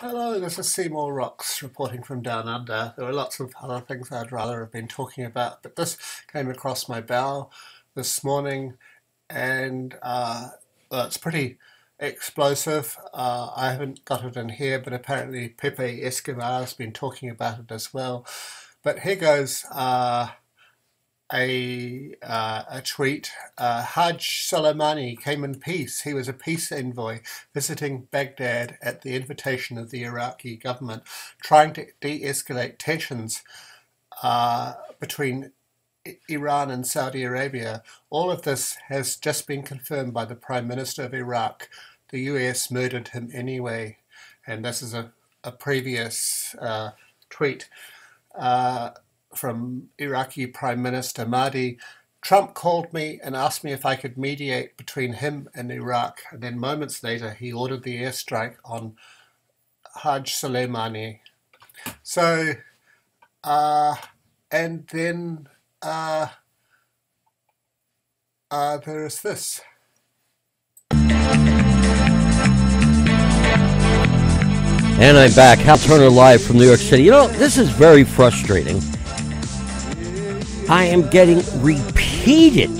Hello, this is Seemorerocks reporting from Down Under. There are lots of other things I'd rather have been talking about, but this came across my bow this morning and uh, well, it's pretty explosive. Uh, I haven't got it in here, but apparently Pepe Escobar has been talking about it as well. But here goes. Uh, a uh, a tweet. Uh, Haj Soleimani came in peace. He was a peace envoy visiting Baghdad at the invitation of the Iraqi government, trying to de-escalate tensions uh, between Iran and Saudi Arabia. All of this has just been confirmed by the Prime Minister of Iraq. The US murdered him anyway, and this is a a previous uh, tweet. From Iraqi Prime Minister Mahdi. Trump called me and asked me if I could mediate between him and Iraq. And then moments later, he ordered the airstrike on Haj Soleimani. So, uh, and then uh, uh, there is this. And I'm back. Hal Turner live from New York City. You know, this is very frustrating. I am getting repeated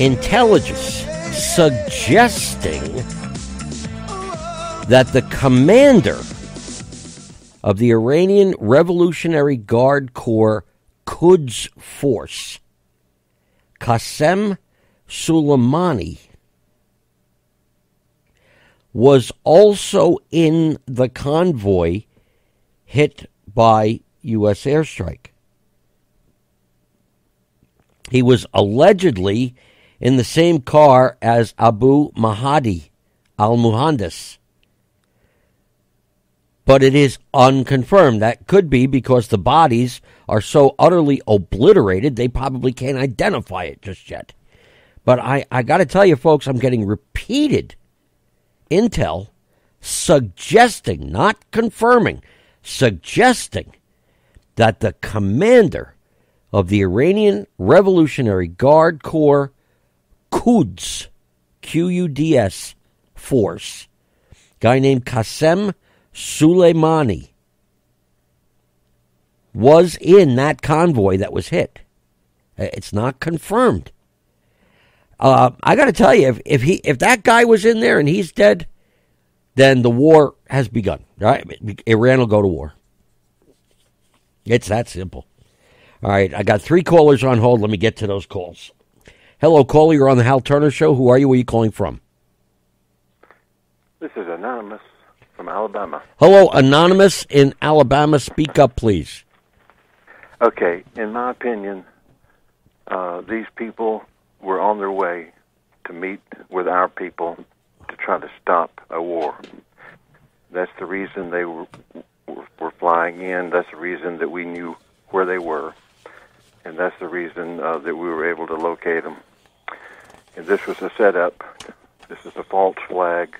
intelligence suggesting that the commander of the Iranian Revolutionary Guard Corps Quds Force, Qasem Soleimani, was also in the convoy hit by U.S. airstrike. He was allegedly in the same car as Abu Mahdi al Muhandis. But it is unconfirmed. That could be because the bodies are so utterly obliterated, they probably can't identify it just yet. But I, I got to tell you, folks, I'm getting repeated intel suggesting, not confirming, suggesting that the commander of the Iranian Revolutionary Guard Corps Quds, Q U D S force, guy named Qasem Soleimani, was in that convoy that was hit. It's not confirmed. Uh, I got to tell you, if, if he if that guy was in there and he's dead, then the war has begun. Right? Iran will go to war. It's that simple. All right, I got three callers on hold. Let me get to those calls. Hello, caller. You're on the Hal Turner Show. Who are you? Where are you calling from? This is Anonymous from Alabama. Hello, Anonymous in Alabama. Speak up, please. Okay, in my opinion, uh, these people were on their way to meet with our people to try to stop a war. That's the reason they were, were flying in. That's the reason that we knew where they were and that's the reason uh, that we were able to locate them. And this was a setup. This is a false flag,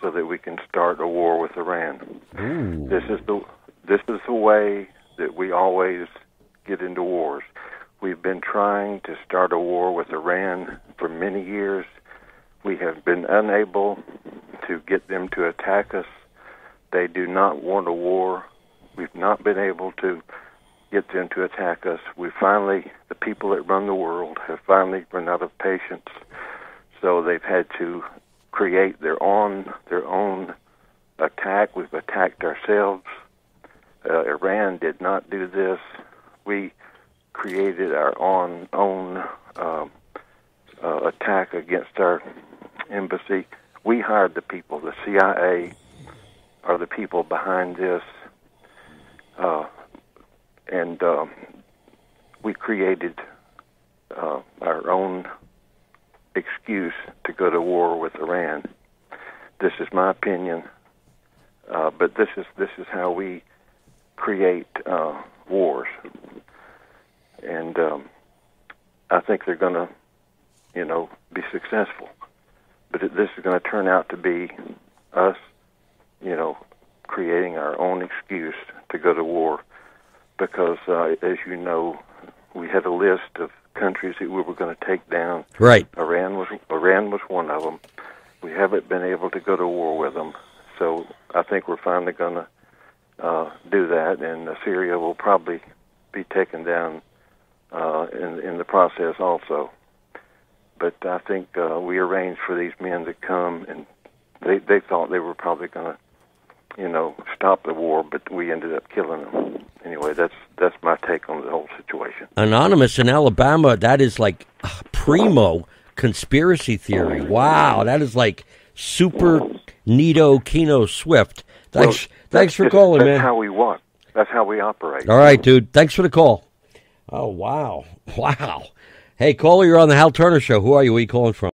so that we can start a war with Iran. Ooh. This is the this is the way that we always get into wars. We've been trying to start a war with Iran for many years. We have been unable to get them to attack us. They do not want a war. We've not been able to get them to attack us. We finally, the people that run the world, have finally run out of patience. So they've had to create their own their own attack. We've attacked ourselves. Uh, Iran did not do this. We created our own own um, uh, attack against our embassy. We hired the people. The CIA are the people behind this. Uh, and um, we created uh, our own excuse to go to war with Iran. This is my opinion, uh, but this is this is how we create uh, wars, and um, I think they're going to, you know, be successful. But this is going to turn out to be us, you know, creating our own excuse to go to war because, uh, as you know, we had a list of countries that we were going to take down. Right. Iran was Iran was one of them. We haven't been able to go to war with them. so I think we're finally going to uh, do that, and Syria will probably be taken down uh, in in the process also. But I think uh, we arranged for these men to come, and they they thought they were probably going to, you know, stop the war, but we ended up killing them. Anyway, that's that's my take on the whole situation. Anonymous in Alabama, that is like uh, primo conspiracy theory. Wow, that is like super neato Kino Swift. Thanks, Well, thanks for just- calling, that's man. That's how we want. That's how we operate. All right, dude. Thanks for the call. Oh wow, wow. Hey, caller, you're on the Hal Turner Show. Who are you? Where are you calling from?